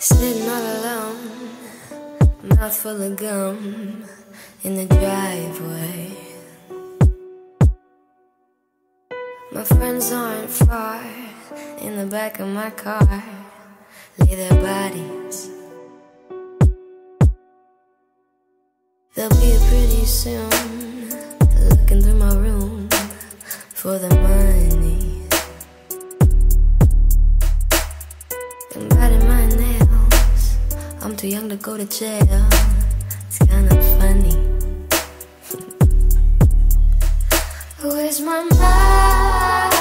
Sitting all alone, mouth full of gum in the driveway. My friends aren't far in the back of my car, lay their bodies. They'll be pretty soon, looking through my room for the money. I'm too young to go to jail. It's kinda funny. Where's my mind?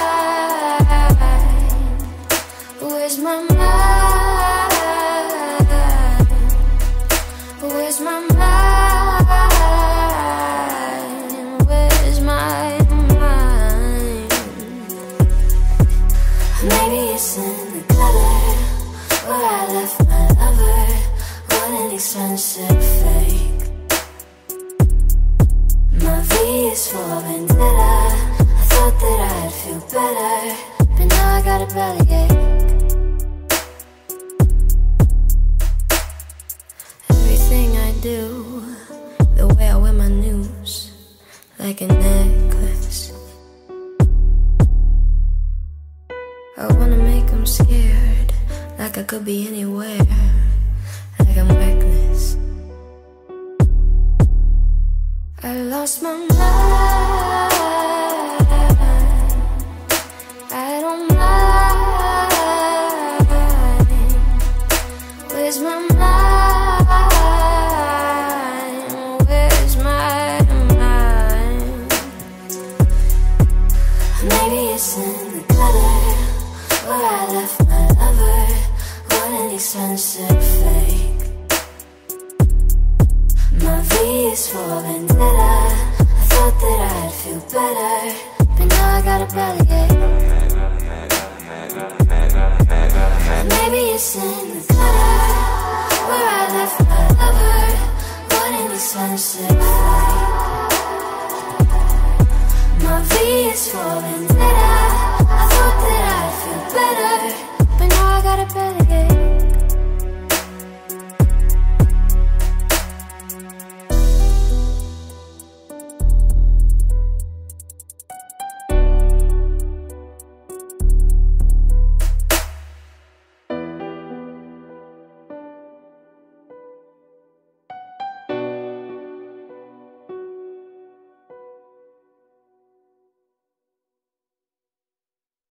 Where's my mind? Where's my mind? Where's my mind? Maybe it's in an fake. My V is for vendetta. I thought that I'd feel better, but now I got a bellyache. Everything I do, the way I wear my news, like a necklace. I wanna make them scared, like I could be anywhere, lost my mind. I don't mind. Where's my mind? Where's my mind? Maybe it's in the gutter where I left my lover on an expensive fake. My V is for vendetta. Bellyache. Maybe it's in the gutter where I left my lover on an expensive flight. My V is for vendetta.